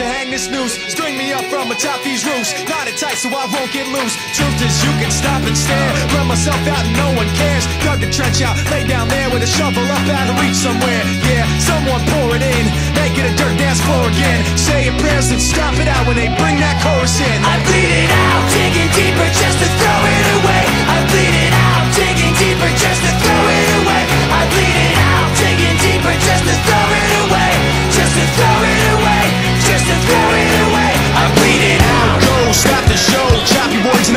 to hang this noose. String me up from atop these roofs. Knot it tight so I won't get loose. Truth is, you can stop and stare. Run myself out and no one cares. Dug a trench out, lay down there with a shovel up out of reach somewhere. Yeah, someone pour it in. Make it a dirt dance floor again. Say your prayers and stop it out when they bring that chorus in. I bleed it out, digging deeper just to throw it away. I bleed it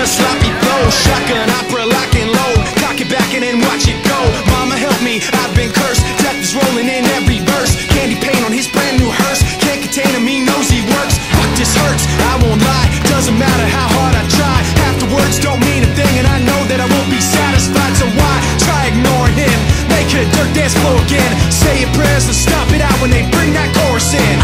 a sloppy flow. Shotgun opera, lock and load. Cock it back and then watch it go. Mama help me, I've been cursed. Death is rolling in every verse. Candy paint on his brand new hearse. Can't contain him, he knows he works. Fuck, this hurts. I won't lie. Doesn't matter how hard I try. Words don't mean a thing, and I know that I won't be satisfied. So why try ignoring him? Make a dirt dance floor again. Say your prayers and stop it out when they bring that chorus in.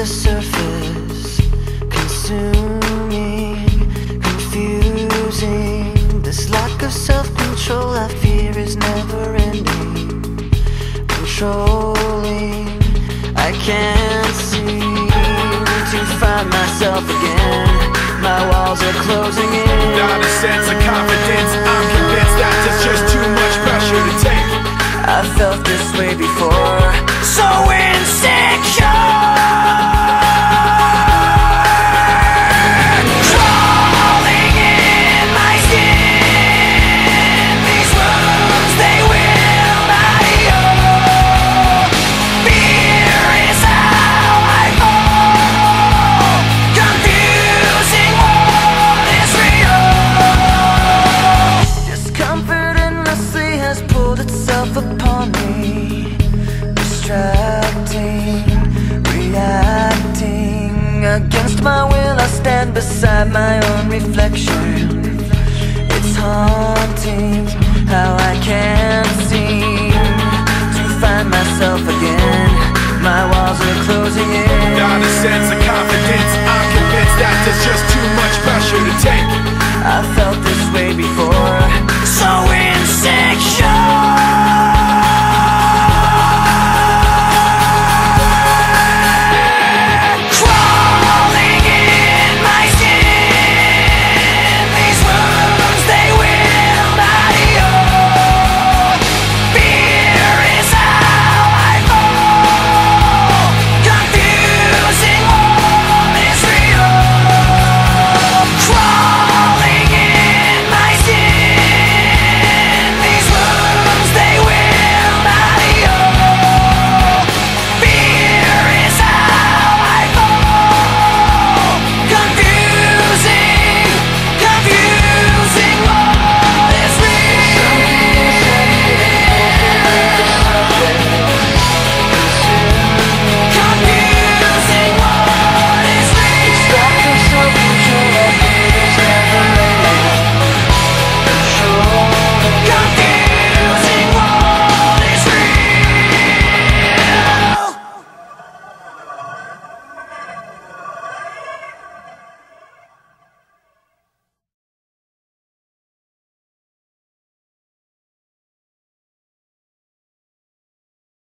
The surface, consuming, confusing. This lack of self-control I fear is never ending, controlling. I can't seem to find myself again. My walls are closing in. Without a sense of confidence, I'm convinced that there's just too much pressure to take. I felt this way before. Beside my own reflection. It's haunting how I can't seem to find myself again. My walls are closing in. Without a sense